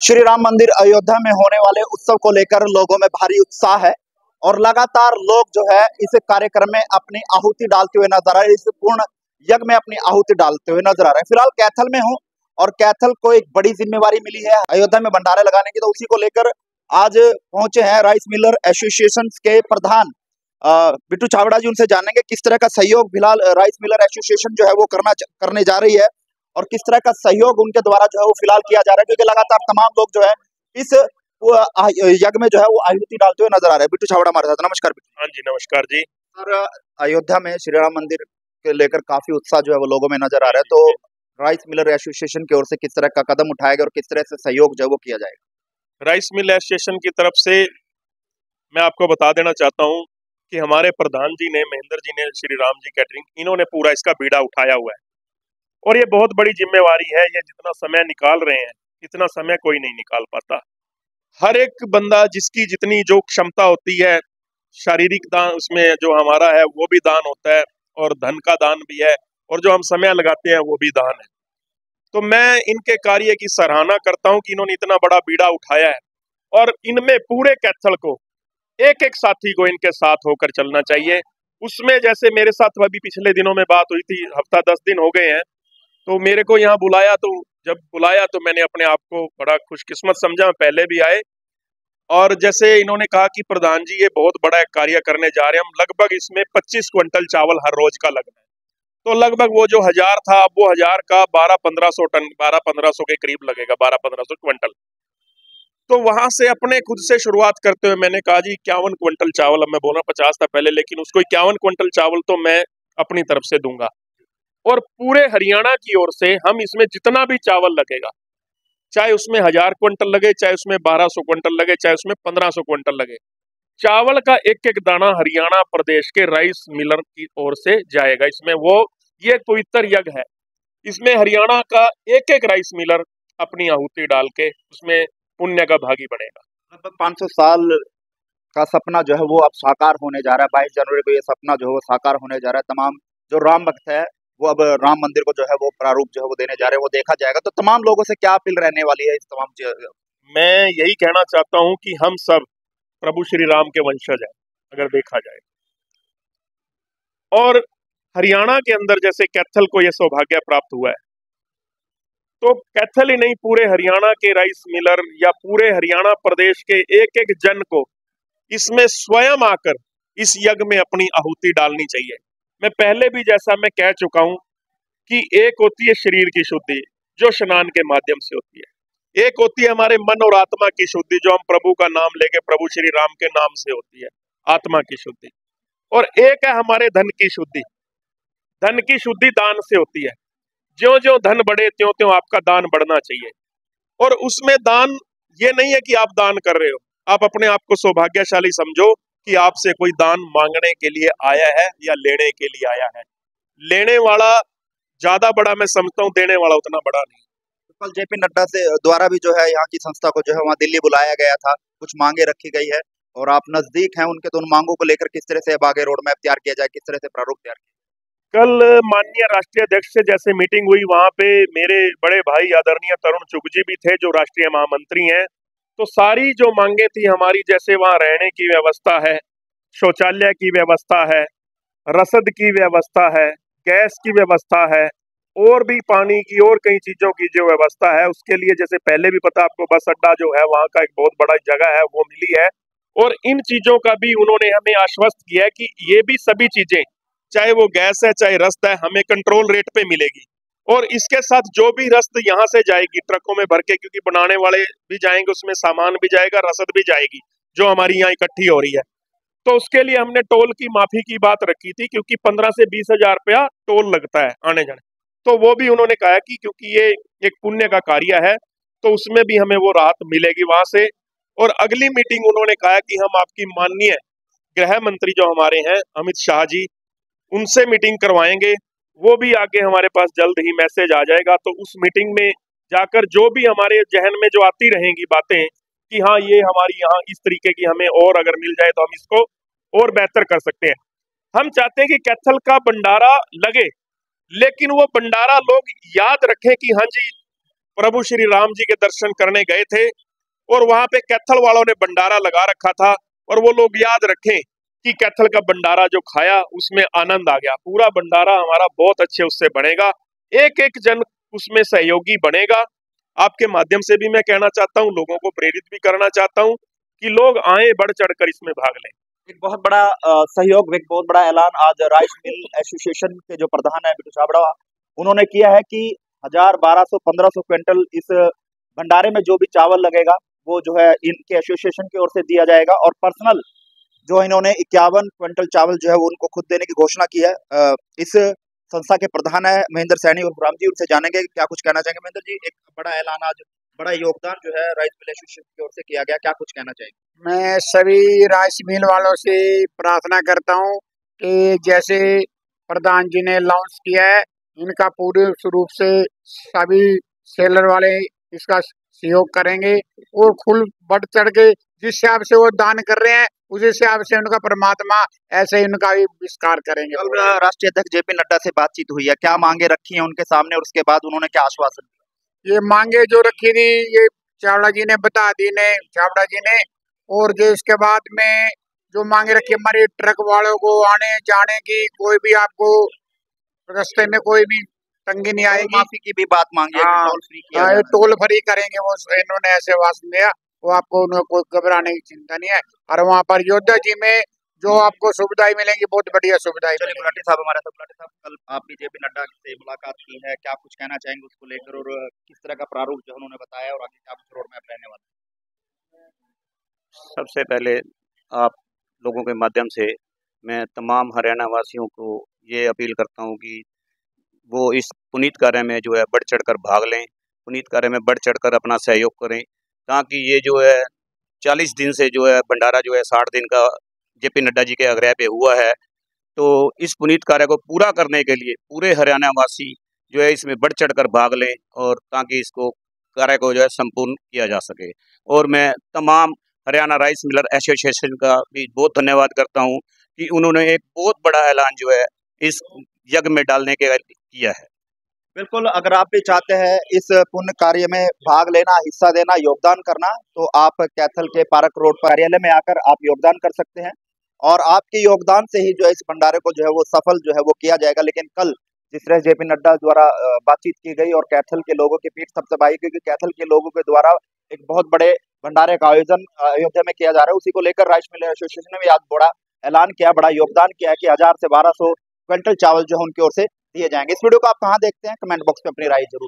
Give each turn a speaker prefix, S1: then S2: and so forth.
S1: श्री राम मंदिर अयोध्या में होने वाले उत्सव को लेकर लोगों में भारी उत्साह है और लगातार लोग जो है इस कार्यक्रम में अपनी आहुति डालते हुए नज़र आ रहे इस पूर्ण यज्ञ में अपनी आहुति डालते हुए नज़र आ रहे हैं। फ़िलहाल कैथल में हूँ और कैथल को एक बड़ी जिम्मेवारी मिली है अयोध्या में भंडारे लगाने की। तो उसी को लेकर आज पहुँचे हैं राइस मिलर एसोसिएशन के प्रधान। बिट्टू छावड़ा जी उनसे जानेंगे किस तरह का सहयोग फ़िलहाल राइस मिलर एसोसिएशन जो है वो करना करने जा रही है। और किस तरह का सहयोग उनके द्वारा जो है वो फ़िलहाल किया जा रहा है? क्योंकि लगातार तमाम लोग जो है इस यज्ञ में जो है वो आहुति डालते हुए नज़र आ रहे हैं। बिट्टू छावड़ा हमारे साथ। नमस्कार बिट्टू।
S2: हाँ जी नमस्कार जी।
S1: सर अयोध्या में श्री राम मंदिर के लेकर काफ़ी उत्साह जो है वो लोगों में नज़र आ रहा है। तो राइस मिलर एसोसिएशन की ओर से किस तरह का कदम उठाया गया और किस तरह से सहयोग जो है वो किया जाएगा?
S2: राइस मिल एसोसिएशन की तरफ़ से मैं आपको बता देना चाहता हूँ कि हमारे प्रधान जी ने महेंद्र जी ने श्री राम जी कैटरिंग इन्होंने पूरा इसका बीड़ा उठाया हुआ है। और ये बहुत बड़ी जिम्मेवारी है, ये जितना समय निकाल रहे हैं, इतना समय कोई नहीं निकाल पाता। हर एक बंदा जिसकी जितनी जो क्षमता होती है, शारीरिक दान उसमें जो हमारा है, वो भी दान होता है और धन का दान भी है और जो हम समय लगाते हैं, वो भी दान है। तो मैं इनके कार्य की सराहना करता हूँ कि इन्होंने इतना बड़ा बीड़ा उठाया है और इनमें पूरे कैथल को एक एक साथी को इनके साथ होकर चलना चाहिए। उसमें जैसे मेरे साथ अभी पिछले दिनों में बात हुई थी, हफ़्ता दस दिन हो गए हैं तो मेरे को यहाँ बुलाया तो जब बुलाया तो मैंने अपने आप को बड़ा खुशकिस्मत समझा, पहले भी आए। और जैसे इन्होंने कहा कि प्रधान जी, ये बहुत बड़ा कार्य करने जा रहे हैं। हम लगभग इसमें 25 क्विंटल चावल हर रोज का लगना है। तो लगभग वो जो हज़ार था, अब वो हज़ार का बारह पंद्रह सौ टन बारह पंद्रह सौ के करीब लगेगा बारह पंद्रह सौ क्विंटल। तो वहाँ से अपने खुद से शुरुआत करते हुए मैंने कहा, जी, इक्यावन क्विंटल चावल अब मैं बोला पचास था पहले, लेकिन उसको इक्यावन क्विंटल चावल तो मैं अपनी तरफ़ से दूँगा। और पूरे हरियाणा की ओर से हम इसमें जितना भी चावल लगेगा, चाहे उसमें हज़ार क्विंटल लगे, चाहे उसमें बारह सौ क्विंटल लगे, चाहे उसमें पंद्रह सौ क्विंटल लगे, चावल का एक एक दाना हरियाणा प्रदेश के राइस मिलर की ओर से जाएगा। इसमें वो, ये पवित्र यज्ञ है। इसमें हरियाणा का एक एक राइस मिलर अपनी आहुति डाल के उसमें पुण्य का भागी बनेगा।
S1: लगभग 500 साल का सपना जो है वो अब साकार होने जा रहा है। बाईस जनवरी को ये सपना जो है वो साकार होने जा रहा है। तमाम जो राम भक्त है वो अब राम मंदिर को जो है वो प्रारूप जो है वो देने जा रहे हैं, वो देखा जाएगा। तो तमाम लोगों से क्या अपील रहने वाली है इस तमाम
S2: मैं यही कहना चाहता हूँ कि हम सब प्रभु श्री राम के वंशज हैं, अगर देखा जाए। और हरियाणा के अंदर जैसे कैथल को यह सौभाग्य प्राप्त हुआ है। तो कैथल ही नहीं, पूरे हरियाणा के राइस मिलर या पूरे हरियाणा प्रदेश के एक एक जन को इसमें स्वयं आकर इस यज्ञ में अपनी आहुति डालनी चाहिए। मैं पहले भी जैसा मैं कह चुका हूँ कि एक होती है शरीर की शुद्धि, जो स्नान के माध्यम से होती है। एक होती है हमारे मन और आत्मा की शुद्धि, जो हम प्रभु का नाम लेके प्रभु श्री राम के नाम से होती है, आत्मा की शुद्धि। और एक है हमारे धन की शुद्धि। धन की शुद्धि दान से होती है। ज्यो ज्यो धन बढ़े त्यों त्यों आपका दान बढ़ना चाहिए। और उसमें दान ये नहीं है कि आप दान कर रहे हो। आप अपने आप को सौभाग्यशाली समझो कि आपसे कोई दान मांगने के लिए आया है या लेने के लिए आया है? लेने वाला ज़्यादा बड़ा मैं समझता हूँ देने वाला उतना बड़ा नहीं।
S1: कल जेपी नड्डा से द्वारा भी जो है यहाँ की संस्था को जो है वहाँ दिल्ली बुलाया गया था कुछ मांगे रखी गई है और आप नज़दीक हैं उनके तो उन मांगों को लेकर किस तरह से अब आगे रोड मैप तैयार किया जाए किस तरह से प्रारूप तैयार किया
S2: कल माननीय राष्ट्रीय अध्यक्ष से जैसे मीटिंग हुई वहाँ पे मेरे बड़े भाई आदरणीय तरुण चुग जी भी थे जो राष्ट्रीय महामंत्री हैं। तो सारी जो मांगे थी हमारी, जैसे वहाँ रहने की व्यवस्था है, शौचालय की व्यवस्था है, रसद की व्यवस्था है, गैस की व्यवस्था है, और भी पानी की और कई चीज़ों की जो व्यवस्था है, उसके लिए जैसे पहले भी पता आपको, बस अड्डा जो है, वहाँ का एक बहुत बड़ा जगह है, वो मिली है। और इन चीज़ों का भी उन्होंने हमें आश्वस्त किया है कि ये भी सभी चीज़ें, चाहे वो गैस है, चाहे रस्त है, हमें कंट्रोल रेट पे मिलेगी। और इसके साथ जो भी रस्त यहाँ से जाएगी ट्रकों में भर के, क्योंकि बनाने वाले भी जाएँगे, उसमें सामान भी जाएगा, रसद भी जाएगी, जो हमारी यहाँ इकट्ठी हो रही है। तो उसके लिए हमने टोल की माफ़ी की बात रखी थी, क्योंकि पंद्रह से बीस हज़ार रुपया टोल लगता है आने जाने। तो वो भी उन्होंने कहा कि क्योंकि ये एक पुण्य का कार्य है तो उसमें भी हमें वो राहत मिलेगी वहाँ से। और अगली मीटिंग उन्होंने कहा कि हम आपकी माननीय गृह मंत्री जो हमारे हैं, अमित शाह जी, उनसे मीटिंग करवाएँगे। वो भी आगे हमारे पास जल्द ही मैसेज आ जाएगा। तो उस मीटिंग में जाकर जो भी हमारे जहन में जो आती रहेंगी बातें कि हाँ ये हमारी यहाँ इस तरीके की हमें और अगर मिल जाए तो हम इसको और बेहतर कर सकते हैं। हम चाहते हैं कि कैथल का भंडारा लगे, लेकिन वो भंडारा लोग याद रखें कि हाँ जी, प्रभु श्री राम जी के दर्शन करने गए थे और वहाँ पे कैथल वालों ने भंडारा लगा रखा था और वो लोग याद रखें कि कैथल का भंडारा जो खाया, उसमें आनंद आ गया। पूरा भंडारा हमारा बहुत अच्छे उससे बनेगा। एक एक जन उसमें सहयोगी बनेगा। आपके माध्यम से भी मैं कहना चाहता हूँ, लोगों को प्रेरित भी करना चाहता हूँ कि लोग आए बढ़ चढ़कर इसमें भाग लें।
S1: एक बहुत बड़ा सहयोग, एक बहुत बड़ा ऐलान आज राइस मिल एसोसिएशन के जो प्रधान है, बिटू छाबड़ा, उन्होंने किया है कि हज़ार बारह सौ, पंद्रह सौ क्विंटल इस भंडारे में जो भी चावल लगेगा, वो जो है इनके एसोसिएशन की ओर से दिया जाएगा और पर्सनल जो इन्होंने इक्यावन क्विंटल चावल जो है वो उनको खुद देने की घोषणा की है। इस संस्था के प्रधान है महेंद्र सैनी और राम जी उनसे जानेंगे क्या कुछ कहना चाहेंगे। महेंद्र जी, एक बड़ा ऐलान आज, बड़ा योगदान जो है राइस मिल एसोसिएशन की ओर से किया गया, क्या कुछ कहना चाहिए
S3: मैं सभी राइस मिल वालों से प्रार्थना करता हूँ कि जैसे प्रधान जी ने लॉन्च किया है, इनका पूरे रूप से सभी सेलर वाले इसका सहयोग करेंगे और खुल बढ़ चढ़ के जिस हिसाब से वो दान कर रहे हैं उस हिसाब से उनका परमात्मा ऐसे ही उनका भी विस्कार करेंगे
S1: राष्ट्रीय अध्यक्ष जेपी नड्डा से बातचीत हुई है। क्या मांगे रखी है उनके सामने और उसके बाद उन्होंने क्या आश्वासन दिया?
S3: ये मांगे जो रखी थी ये चावड़ा जी ने बता दी ने चावड़ा जी ने। और जो इसके बाद में जो मांगे रखी हमारे ट्रक वालों को आने जाने की कोई भी आपको रस्ते में कोई भी तंगी नहीं आएगी।
S1: माफ़ी की भी बात मांगी
S3: हाँ, टोल फ्री टोल फ्री करेंगे वो इन्होंने ऐसे वासन दिया। वो आपको कोई घबराने की चिंता नहीं है। और वहाँ पर योद्धा जी में जो आपको सुविधाएँ मिलेंगी बहुत बढ़िया सुविधाएँ
S1: गुलाटी साहब हमारे साथ गुलाटी साहब कल आप बीजेपी नड्डा से मुलाकात की है। क्या कुछ कहना चाहेंगे उसको लेकर और किस तरह का प्रारूप जो उन्होंने बताया और आगे क्या कुछ रोड मैप रहने वाला
S4: सबसे पहले आप लोगों के माध्यम से मैं तमाम हरियाणा वासियों को ये अपील करता हूँ कि वो इस पुनीत कार्य में जो है बढ़ चढ़ कर भाग लें। पुनीत कार्य में बढ़ चढ़ कर अपना सहयोग करें। ताकि ये जो है, चालीस दिन से जो है, भंडारा जो है, साठ दिन का जेपी नड्डा जी के आग्रह पे हुआ है। तो इस पुनीत कार्य को पूरा करने के लिए पूरे हरियाणा वासी जो है, इसमें बढ़ चढ़ कर भाग लें और ताकि इसको कार्य को जो है, संपूर्ण किया जा सके। और मैं तमाम हरियाणा राइस मिलर एसोसिएशन का भी बहुत धन्यवाद करता हूँ कि उन्होंने एक बहुत बड़ा ऐलान जो है, इस यज्ञ में डालने के किया है।
S1: बिल्कुल, अगर आप भी चाहते हैं इस पुण्य कार्य में भाग लेना, हिस्सा देना, योगदान करना तो आप कैथल के पार्क रोड कार्यालय में आकर आप योगदान कर सकते हैं। और आपके योगदान से ही जो है इस भंडारे को जो है वो सफल जो है वो किया जाएगा। लेकिन कल जिस तरह जेपी नड्डा द्वारा बातचीत की गई और कैथल के लोगों की पीठ सबसे क्योंकि कैथल के लोगों के द्वारा एक बहुत बड़े भंडारे का आयोजन अयोध्या में किया जा रहा है। उसी को लेकर राइस मिल, एसोसिएशन ने भी आज बड़ा ऐलान किया, बड़ा योगदान किया कि हज़ार से बारह क्विंटल चावल जो है उनकी ओर से दिए जाएँगे। इस वीडियो को आप कहाँ देखते हैं? कमेंट बॉक्स में अपनी राय ज़रूर